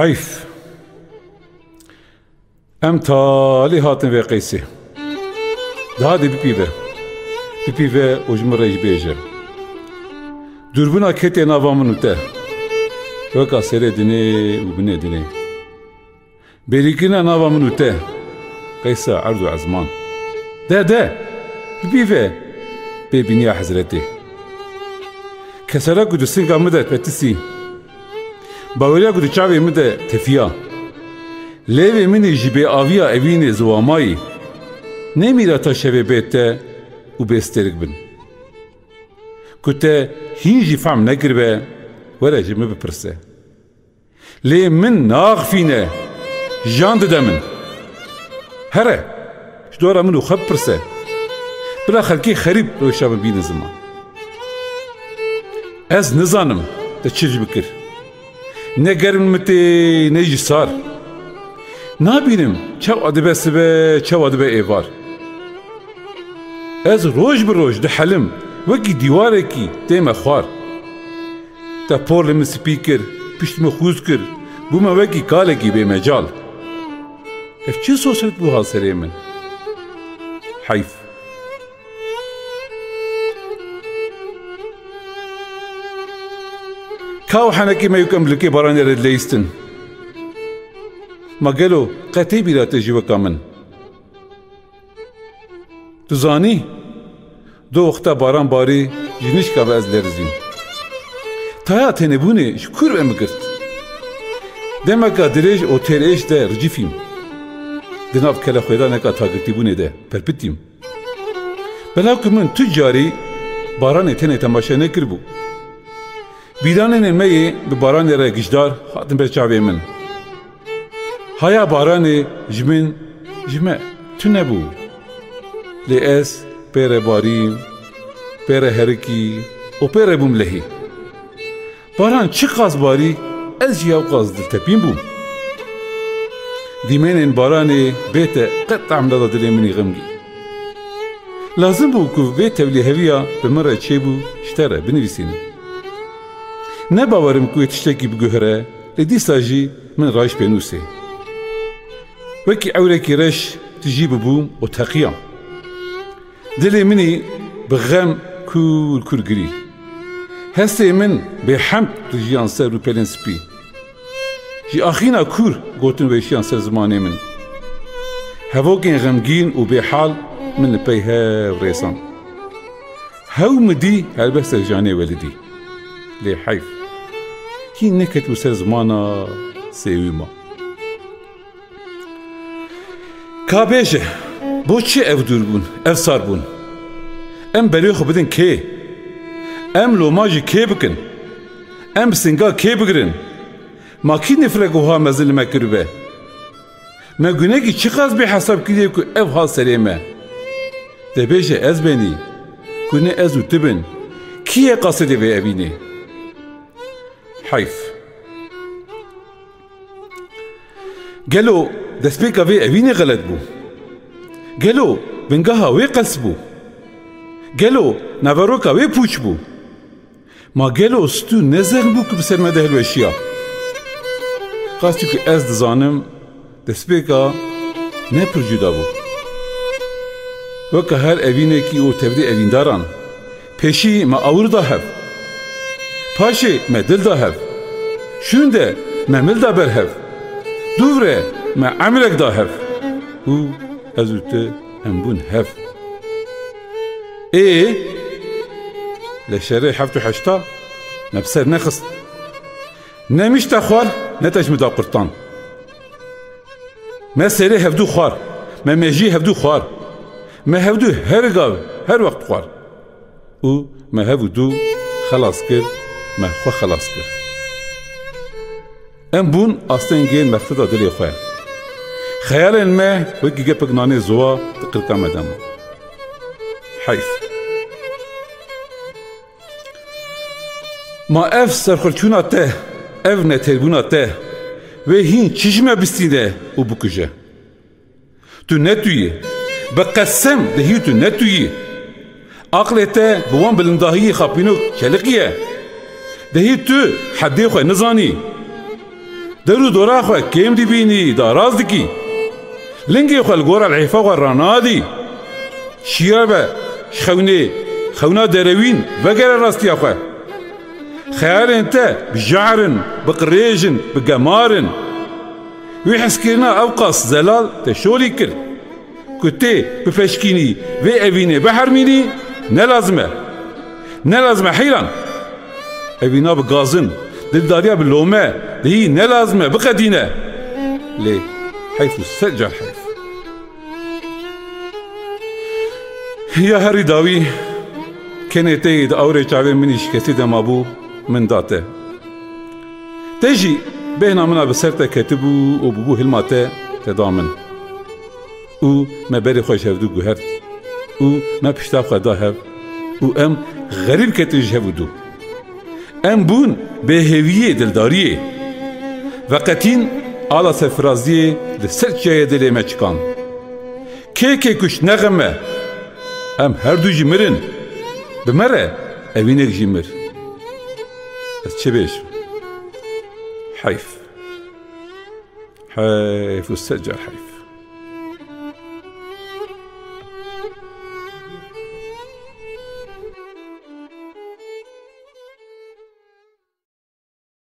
Hayf Em tali hatin ve qeysi Dadi bipive Bipive ujmura ijbeje Dürbün kete navamını de. Veka seredini ubinedini Berikine navamını de. Qeysa ardu azman. De de. Bipive Bebini ya hazreti. Kesara kudusin gamıdet petisi Kesara Bavelja ku të qavje më të të fja. Jibe avia evine zuamai. Ne mira ta şeve bete u besterik bin. Ku të hinji fam në gërbe, vëre që më përse. Le min naqfine, janë të demin. Here, şdora min u xëp përse. Bila xerib u şavë zaman. Ez nizanım, te çirj bikir. Ne germ miti ne jî sar. Nabînim çev adibe sibe çev adibe êvar. Ez roj bi roj dihelim wekî dîwarekî tê me xwar. Te por li min spî kir, pişt me xûz kir, bû me wekî kalekî bêmecal. Ev çi sosit bû halserê min? Heyf. كاو حنكي ما يكم لكي براني رد ليستن ما قالوا قتي بلا تجي وكامن تزاني دو وقتا باران باري جنش كاب از لرزين تايا تنبوني شكر بهم قرت دمكا دريج او تيريش ده رجيفيم دناف كلا خويدا نكا تاقرتي بوني ده پرپتيم بلاكو من تجاري باران تنه تماشا نكربو بیدان نمی به باران را گشدار خاتم به چاوی من هایا باران جمین جمه تو نبو لی پر پیر باری پیر هرکی او پیر بوم لهی. باران چی قاز باری از جیو قاز دل تپیم بوم دیمین این باران بیت قط عمداد دلی منی غمگی لازم بو که بیت تولی هویا به مره چی بو شتره بنویسینه Ne bavarım ku tiştekî biguhere lê dîsa jî min raj pênûsê. Wekî ewrekî reş tu jî bibûm û teqiyam. Dilê minî bi xem kur kur girî. Hestê min bêhemd tu jiyan ser û pelên spî. Ji axîna kur gotin weşiyan ser zimanê min. Hevokên xemgîn û bêhal min li pey hev rêsan. Hew mi dî helbest ser canê welidî. Lê heyf. que nekaj tu vse zmana sevimo. Kabeje, bo çi ev dürbün, ev sarbun. Em beri xubidin ke, em lomajı ke bikin, em singa ke bigirin. Makine freguha mezil mekirbe. Me güneki çıkaz bir hesap gidiyor ki ev haserime. Debeje ez beni, güne ez utibin. Kiye kasedi ve evini.'' Haifa. قالوا ده سبيكا في وين غلطبو قالوا بنقها وي قسبو قالوا نافاروكا وي بوشبو ما قالوا ستو نزغ بو كبسر مده الوشيا قاستو كي از دزانم ده سبيكا نبر جدا بو وكا هر اوينه كي او تبدي أبين داران پیشی ما اور دا pêşî me dil da hev şûn de me mil da ber hev dûvre me emirek da hev û ez û te em bûn hev ê li şerê heft û heşta me bi ser nexist nemiş te xwar ne teş da qurtan me serê hevdû xwar me mejî hevdû xwar me hevdû her gav her wext xwar û me hev û dû xelas kir me xwe xelas kir. Em bûn astengên mextida dilê xwe. Xeyalên me wekî gepek nanê ziwa di qirka me dema heyf. Ma ev serxurçûna te ev netêrbûna te wê hîn çîjme bistîne û bikuje. Tu netûyî bi qesem dihî tu netûyî aqlê te bi wan دهی تو حدی خو نزانی. درو دورا خو کیم دی بینی دا راز دکی لنگی خو الگورا العیفا و رانادی شیره به خونه خونا دروین وگر راستی خو خيال انت بجعرن بقريجن بقمارن ويحس كينا اوقص زلال تشولي كر كتي بفشكيني في افيني بحرميني نلازمه. نلازمه حيران أبينا بقازن دل داريا باللومة دي نلازمة بقدينا ليه حيث السجر حيف يا هري داوي كني تيد أوري جعبين مني شكسي دم أبو من داته تجي بينا منا بسرته و وبوبو هلماته تدامن أو ما بري خوش هفدو قهرت أو ما بشتاف قداهب أو ام غريب كتجي هفدو Em bûn bêhêviyê dildariyê. Veqetîn ala serfiraziyê di serçeyê dilê me çıkan. Kêkê kuş neğe me. Em her du jî mirin. Bi me re evînek jî mir. Ez çi bêjim? Heyf. Heyf.